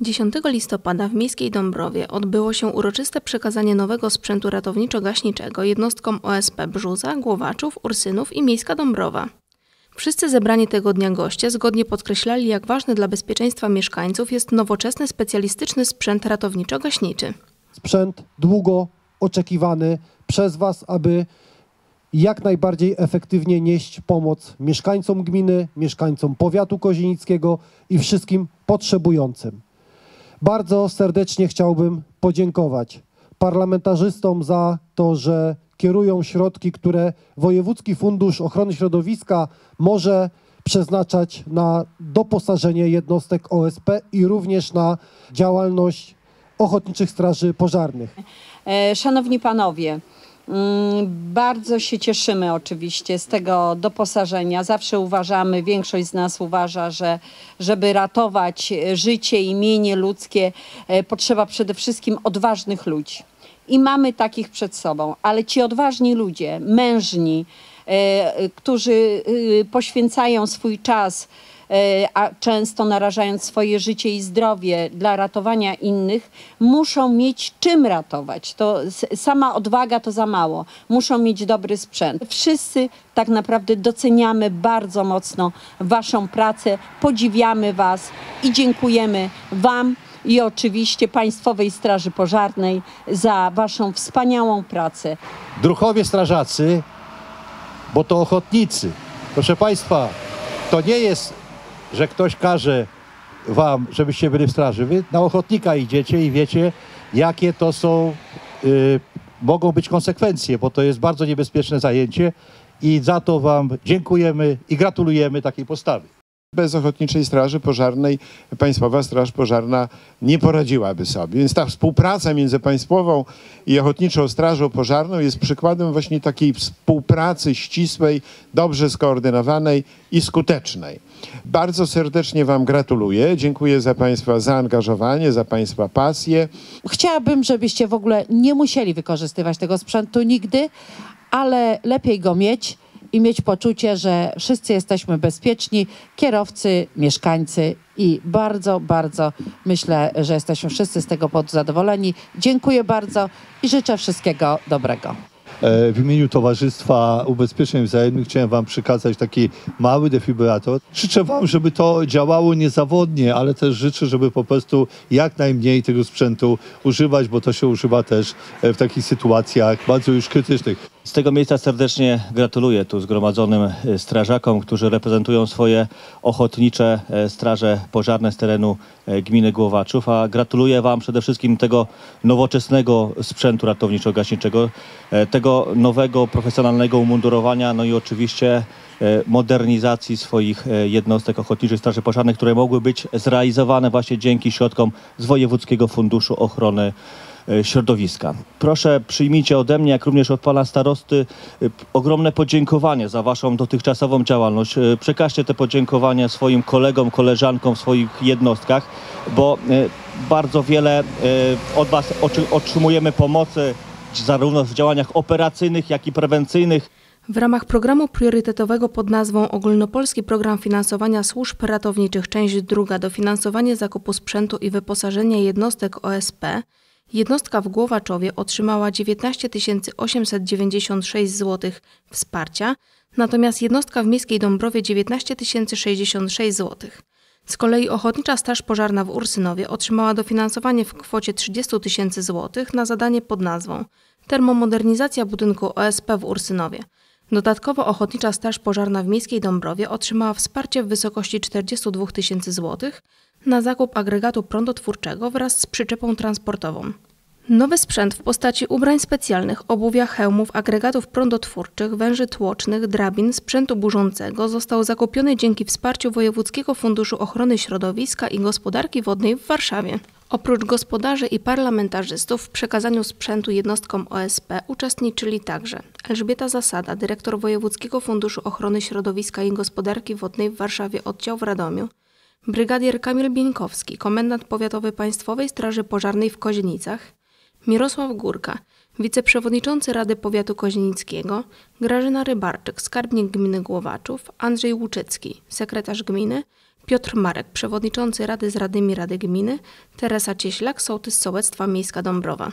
10 listopada w Miejskiej Dąbrowie odbyło się uroczyste przekazanie nowego sprzętu ratowniczo-gaśniczego jednostkom OSP Brzuza, Głowaczów, Ursynów i Miejska Dąbrowa. Wszyscy zebrani tego dnia goście zgodnie podkreślali, jak ważny dla bezpieczeństwa mieszkańców jest nowoczesny specjalistyczny sprzęt ratowniczo-gaśniczy. Sprzęt długo oczekiwany przez Was, aby jak najbardziej efektywnie nieść pomoc mieszkańcom gminy, mieszkańcom powiatu kozienickiego i wszystkim potrzebującym. Bardzo serdecznie chciałbym podziękować parlamentarzystom za to, że kierują środki, które Wojewódzki Fundusz Ochrony Środowiska może przeznaczać na doposażenie jednostek OSP i również na działalność ochotniczych straży pożarnych. E, Szanowni Panowie, bardzo się cieszymy oczywiście z tego doposażenia. Zawsze uważamy, większość z nas uważa, że żeby ratować życie i mienie ludzkie, e, potrzeba przede wszystkim odważnych ludzi. I mamy takich przed sobą, ale ci odważni ludzie, mężni, e, którzy e, poświęcają swój czas, a często narażając swoje życie i zdrowie dla ratowania innych, muszą mieć czym ratować. To sama odwaga to za mało. Muszą mieć dobry sprzęt. Wszyscy tak naprawdę doceniamy bardzo mocno Waszą pracę, podziwiamy Was i dziękujemy Wam i oczywiście Państwowej Straży Pożarnej za Waszą wspaniałą pracę. druchowie strażacy, bo to ochotnicy. Proszę Państwa, to nie jest, że ktoś każe Wam, żebyście byli w straży. Wy na ochotnika idziecie i wiecie, jakie to są, y, mogą być konsekwencje, bo to jest bardzo niebezpieczne zajęcie i za to Wam dziękujemy i gratulujemy takiej postawy. Bez Ochotniczej Straży Pożarnej Państwowa Straż Pożarna nie poradziłaby sobie. Więc ta współpraca między Państwową i Ochotniczą Strażą Pożarną jest przykładem właśnie takiej współpracy ścisłej, dobrze skoordynowanej i skutecznej. Bardzo serdecznie Wam gratuluję. Dziękuję za Państwa zaangażowanie, za Państwa pasję. Chciałabym, żebyście w ogóle nie musieli wykorzystywać tego sprzętu nigdy, ale lepiej go mieć i mieć poczucie, że wszyscy jesteśmy bezpieczni, kierowcy, mieszkańcy i bardzo, bardzo myślę, że jesteśmy wszyscy z tego powodu zadowoleni. Dziękuję bardzo i życzę wszystkiego dobrego. E, W imieniu Towarzystwa Ubezpieczeń Wzajemnych chciałem Wam przekazać taki mały defibrylator. Życzę Wam, żeby to działało niezawodnie, ale też życzę, żeby po prostu jak najmniej tego sprzętu używać, bo to się używa też e, w takich sytuacjach bardzo już krytycznych. Z tego miejsca serdecznie gratuluję tu zgromadzonym e, strażakom, którzy reprezentują swoje ochotnicze e, straże pożarne z terenu e, gminy Głowaczów, a gratuluję Wam przede wszystkim tego nowoczesnego sprzętu ratowniczo-gaśniczego, tego nowego, profesjonalnego umundurowania, no i oczywiście modernizacji swoich jednostek ochotniczych straży pożarnych, które mogły być zrealizowane właśnie dzięki środkom z Wojewódzkiego Funduszu Ochrony środowiska. Proszę przyjmijcie ode mnie, jak również od pana starosty, p- ogromne podziękowanie za waszą dotychczasową działalność. Y, Przekażcie te podziękowania swoim kolegom, koleżankom w swoich jednostkach, bo bardzo wiele od was otrzymujemy pomocy zarówno w działaniach operacyjnych, jak i prewencyjnych. W ramach programu priorytetowego pod nazwą Ogólnopolski Program Finansowania Służb Ratowniczych, część druga, dofinansowanie zakupu sprzętu i wyposażenia jednostek OSP, jednostka w Głowaczowie otrzymała 19 896 zł wsparcia, natomiast jednostka w Miejskiej Dąbrowie 19 066 zł. Z kolei Ochotnicza Straż Pożarna w Ursynowie otrzymała dofinansowanie w kwocie 30 tysięcy złotych na zadanie pod nazwą Termomodernizacja budynku OSP w Ursynowie. Dodatkowo Ochotnicza Straż Pożarna w Miejskiej Dąbrowie otrzymała wsparcie w wysokości 42 tysięcy złotych na zakup agregatu prądotwórczego wraz z przyczepą transportową. Nowy sprzęt w postaci ubrań specjalnych, obuwia, hełmów, agregatów prądotwórczych, węży tłocznych, drabin, sprzętu burzącego został zakupiony dzięki wsparciu Wojewódzkiego Funduszu Ochrony Środowiska i Gospodarki Wodnej w Warszawie. Oprócz gospodarzy i parlamentarzystów w przekazaniu sprzętu jednostkom OSP uczestniczyli także Elżbieta Zasada, dyrektor Wojewódzkiego Funduszu Ochrony Środowiska i Gospodarki Wodnej w Warszawie oddział w Radomiu, brygadier Kamil Bieńkowski, komendant powiatowy Państwowej Straży Pożarnej w Kozienicach, Mirosław Górka, wiceprzewodniczący Rady Powiatu Kozienickiego, Grażyna Rybarczyk, skarbnik gminy Głowaczów, Andrzej Łuczycki, sekretarz gminy, Piotr Marek, przewodniczący Rady z Radymi Rady Gminy, Teresa Cieślak, sołtys sołectwa Miejska Dąbrowa.